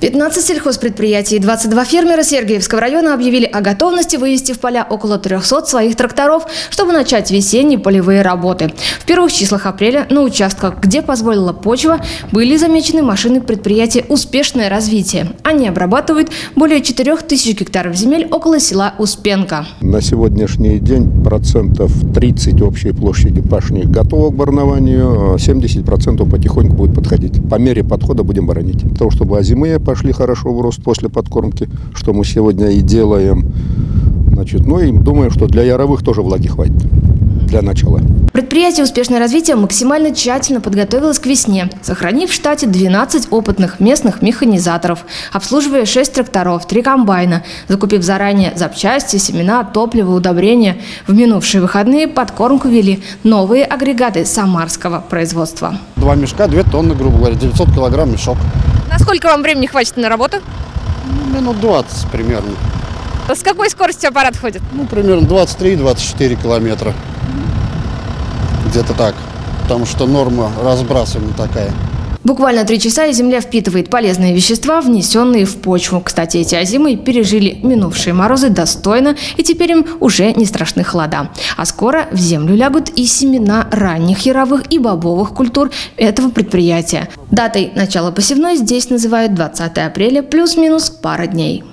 15 сельхозпредприятий и 22 фермера Сергиевского района объявили о готовности вывести в поля около 300 своих тракторов, чтобы начать весенние полевые работы. В первых числах апреля на участках, где позволила почва, были замечены машины предприятия «Успешное развитие». Они обрабатывают более 4000 гектаров земель около села Успенка. На сегодняшний день процентов 30 общей площади пашни готово к барнованию, 70% потихоньку будет подходить. По мере подхода будем боронить. Для того, чтобы озимые пошли хорошо в рост после подкормки, что мы сегодня и делаем. Значит, ну и думаю, что для яровых тоже влаги хватит для начала. Предприятие «Успешное развитие» максимально тщательно подготовилось к весне, сохранив в штате 12 опытных местных механизаторов, обслуживая 6 тракторов, 3 комбайна, закупив заранее запчасти, семена, топливо, удобрения. В минувшие выходные подкормку вели новые агрегаты самарского производства. Два мешка, две тонны, грубо говоря, 900 килограмм мешок. Насколько вам времени хватит на работу? Ну, минут 20 примерно. С какой скоростью аппарат ходит? Ну, примерно 23-24 километра. Где-то так. Потому что норма разбрасывания такая. Буквально три часа и земля впитывает полезные вещества, внесенные в почву. Кстати, эти озимы пережили минувшие морозы достойно, и теперь им уже не страшны холода. А скоро в землю лягут и семена ранних яровых и бобовых культур этого предприятия. Датой начала посевной здесь называют 20 апреля плюс-минус пара дней.